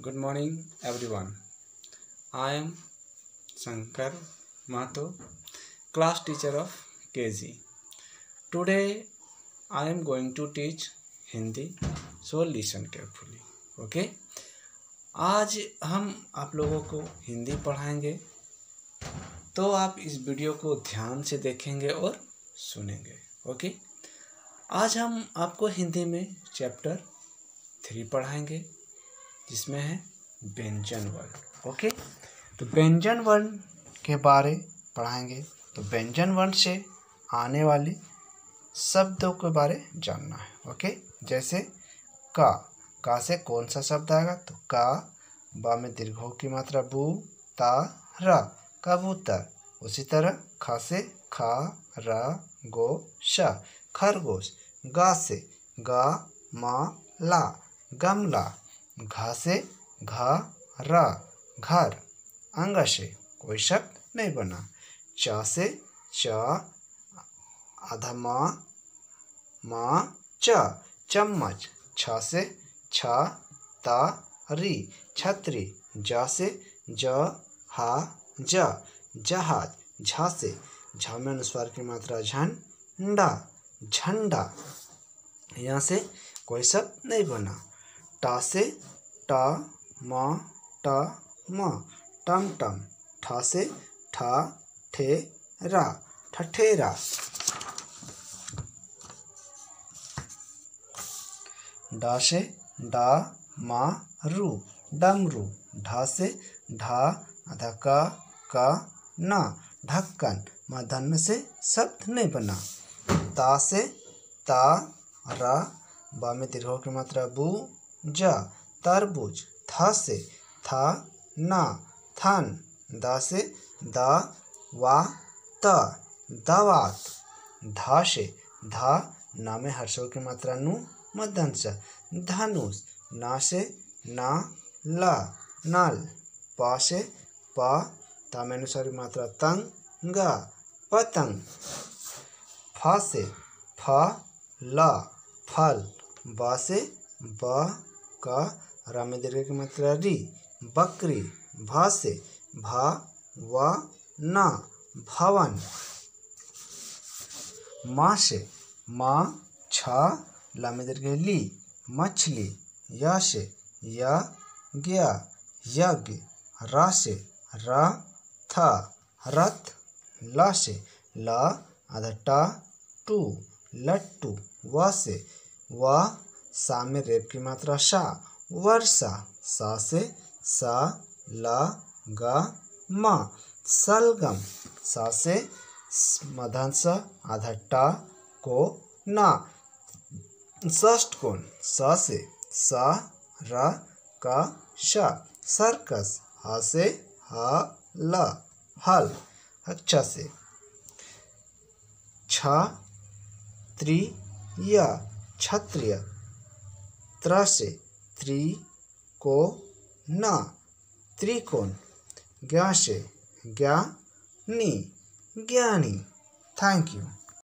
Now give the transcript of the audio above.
Good morning everyone I am Shankar मातो class teacher of K G today I am going to teach Hindi so listen carefully okay आज हम आप लोगों को हिंदी पढ़ाएँगे तो आप इस वीडियो को ध्यान से देखेंगे और सुनेंगे, ओके? okay? आज हम आपको हिंदी में चैप्टर थ्री पढ़ाएँगे। जिसमें है? व्यंजन वर्ण। ओके? तो व्यंजन वर्ण के बारे पढ़ाएँगे। तो व्यंजन वर्ण से आने वाले शब्दों के बारे जानना है। ओके? जैसे का। का से कौन सा शब्द आएगा? तो का, बा में दीर्घों की मात्रा, बू, ता, रा, कबूतर। उसी तरह खा से खा, रा, गो, शा, खरगोश। गा से गा, मा, ला, गमला। घा से घा, रा, घर। अंग से कोई शब्द नहीं बना चा से चा आधा माँ माँ च, चम्मच। छा से छा, ता, री। छतरी जा से ज, हा, जा। जहाज़ झा से झा में अनुस्वार की मात्रा झंडा झंडा। यहाँ से कोई शब्द नहीं बना टा से टा, मा टा, मा, टम टम, ठा से ठा, ठे, रा ठठेरा डा से डा, मा, रू डमरू ढा से ढा आधा का का ना ढक्कन मधन से शब्द नहीं बना। ता से ता, रा, बा में दीर्घों की मात्रा, बू जा तरबूज था से था, ना। थन। दा से दा, वा, त। दवात। धा से धा ना में हर्षों की मात्रा नु मध्यन से। धनुष। ना से ना, ला। नाल। पा से पा तामेनुसारी मात्रा तंग, गा। पतंग। फा से फा, ला। फल। बा से ब का रामे दीर्घ की मात्रा री बकरी भा से भा, व, ना, भवन। माँ से माँ, छा लामे दीर्घ ली, मछली या से या, गया, यज्ञ रा से रा, था, रथ ला से ला आधा टा टू लट्टू व से व सा में रेप की मात्रा शा वर्षा सा से सा, ला, गा, मा सलगम सा से मधन सा आधा टा, को, ना, षष्ठ कोण, सा से सा, रा, का, शा, सर्कस, हा से हा, ला, हल अच्छा से, छ, त्रि, या, क्षत्रिय त्र से त्रि को त्रिकोण ज्ञा से ज्ञा नी ज्ञानी। Thank you